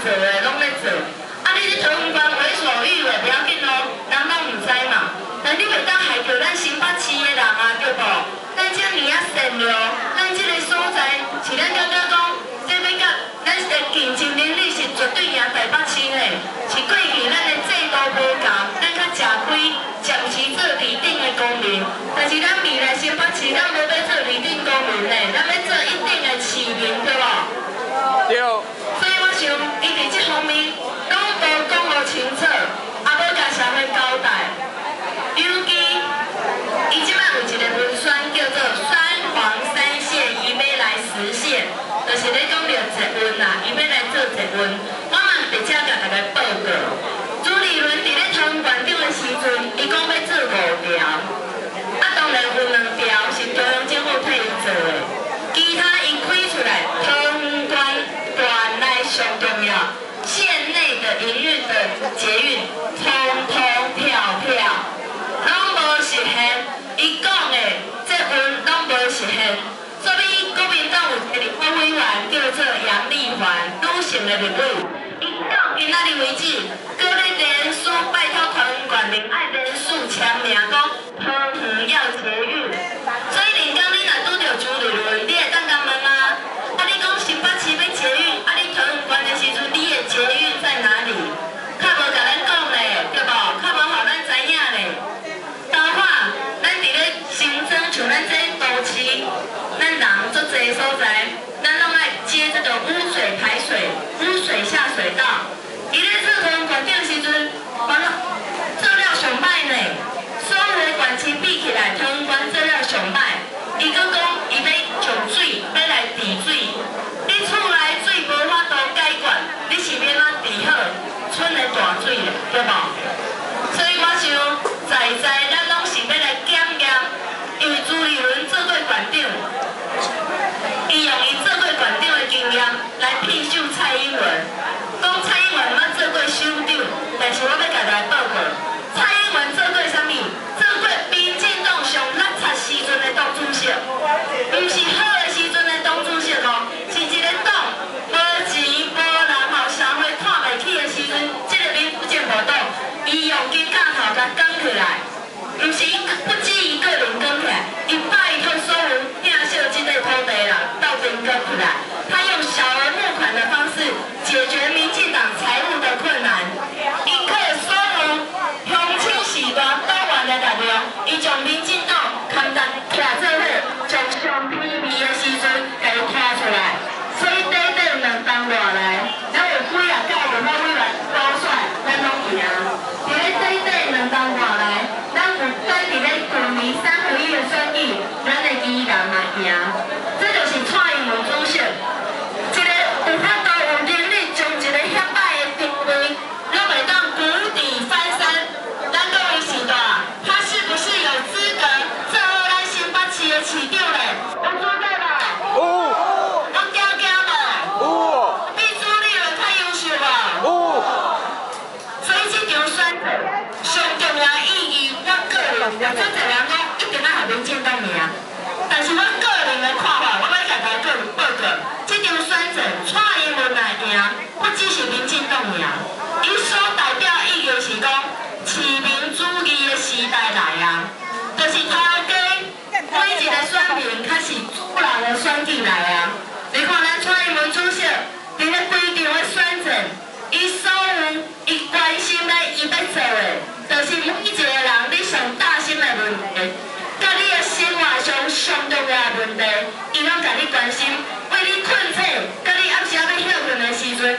做的，拢咧做。啊，你咧桃园关为所欲为，不要紧咯，人拢唔知嘛。但你袂当害着咱新北市的人啊，对无？咱遮尔啊善良，咱即个所在是咱感觉讲，这要甲咱的竞争能力是绝对赢台北市的。是过去咱的制度无够，咱较吃亏，暂时做二等的公民。但是咱未来新北市，咱无要做二等公民呢，咱要做一定的市民，对无？对。所以我想，伊伫这方面拢无讲无清楚，也无甲社会交代。尤其，伊即摆有一个文宣叫做“三黄三线”，伊要来实现，就是咧讲着结婚啦，伊要来做结婚。我嘛直接甲大家报告，朱立伦伫咧桃园县长的时阵，伊讲要做五条，啊当然有两条是中央政府替伊做的，其他伊开出来，桃园县内上重要，县内的营运的捷运，通通票票，拢无实现。伊讲的结婚拢无实现，个立法委员叫做杨丽环，女性的立委。到今仔日为止，各咧连续拜托桃园县民爱连续签名讲桃园要捷运，所以连讲你若拄着朱立伦，你会当甲问啊？啊，你讲新北市要捷运，啊，你桃园县的时阵，你的捷运在哪里？较无甲咱讲咧，对无？较无互咱知影咧。包括咱伫咧新增像咱这都市，咱人足济所在，咱拢爱接这个污水排水、污水下水道。伊咧做桃园县长时阵，完了做了上歹呢。所有的县市比起来，桃园县做了上歹。伊搁讲伊要上水，要来治水。你厝内水无法度解决，你是要哪治好村的大水，对无？所以我想，在在咱拢是要来检验，因为朱立伦做过县长，伊用伊做过县长的经验来骗秀蔡英文，讲蔡英文捌做过首长，但是我要甲大家报告，蔡英文做过啥物？做过民进党上垃圾时阵的党主席，毋是好的时阵的党主席哦，是一个党无钱无人，互社会看袂起的时阵，这个民主进步党，伊用金架头甲扛起来，毋是伊不止伊个人扛起来，伊拜托所有领受这个土地人斗阵扛起来，他用小额募款的方式解决民进党财务的困难，伊靠所有乡亲时代党员的力量，伊将民进党牵搭徛做伙，将上卑微的时阵给伊拖出来，所以短短两冬落来，咱有几啊届立法委员高选，咱拢赢。伫咧短短两冬落来，咱有咱伫咧去年三合一的选举，咱的依然嘛赢。这就是蔡英文主席，一个有法度、有能力将一个遐歹的地位，拢会当谷底翻身。咱各位时代，他是不是有资格做咱新北市的市长咧？有资格无？有有条件无？有比朱立伦较优秀无？有，所以这场选择上重要的意义，我个人，有真侪人讲一定要互民进党赢，但是我个人的看法，我要甲大家报告，即场选择蔡英文来赢，不只是民进党赢，伊所代表意义是讲市民主义的时代来啊，就是头家每一个选民较是主人的选举来啊。你看咱蔡英文主席伫咧规场的选择。伊所有伊关心的，伊要做的，就是每一个人你上大心的问题，甲你的生活上上重要的问题，伊拢甲你关心。为你困醒，甲你暗时要歇困的时阵，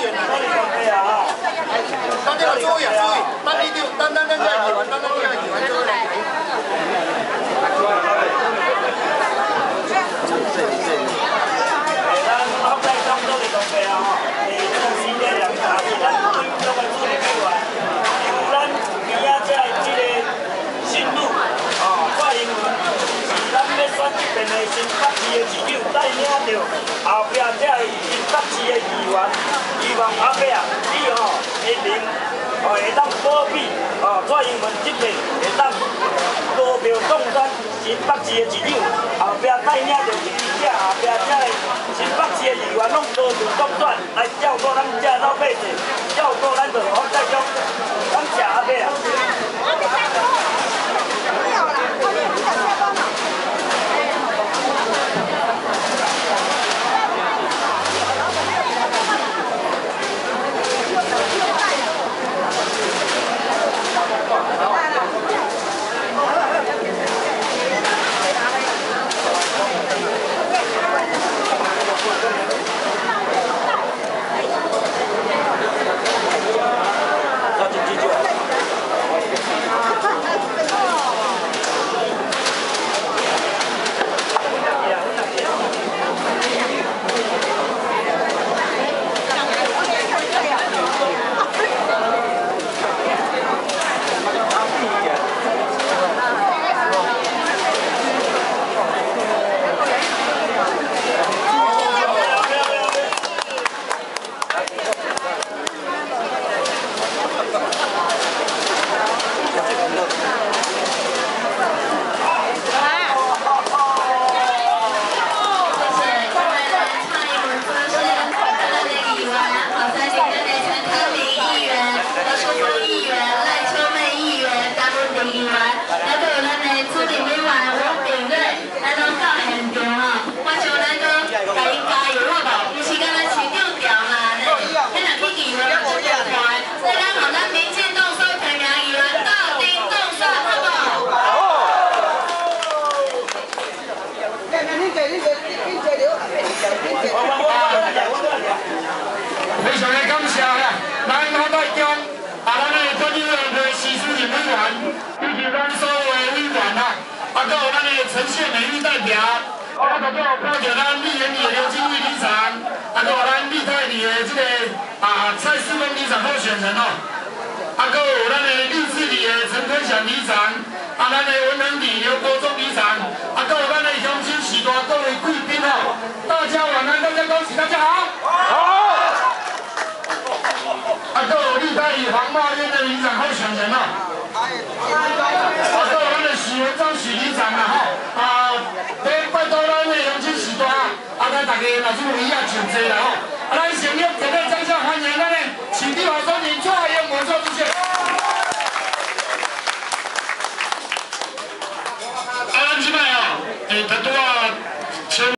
对呀啊大家要注意啊注意大家一定要单单在这里玩单单这样一玩阿伯啊，你吼会能哦会当保庇哦蔡英文这边会当多票当选新北市的市长，后壁带领着伊这后壁这个新北市的议员拢高票当选，来照顾咱这老百姓，照顾咱着好在中，感谢阿伯啊。有咱的城县美丽代表，啊，还有看到咱丽园里的刘金玉理事长，啊，还有咱丽泰里的这个啊蔡世峰里长候选人哦，啊，还有咱的励志里的陈坤祥理事长，啊，咱的文能里刘国忠理事长，啊，还有咱的乡亲许多各位贵宾哦，大家晚安，大家恭喜大家好。好。啊，还有立代里黄茂院的理事长候选人哦，啊，还有咱的许文章许各位，老是们，伊也唱啦吼，阿来，想要热烈掌声欢迎咱咧，市立高中年初还有魔术出现，哦，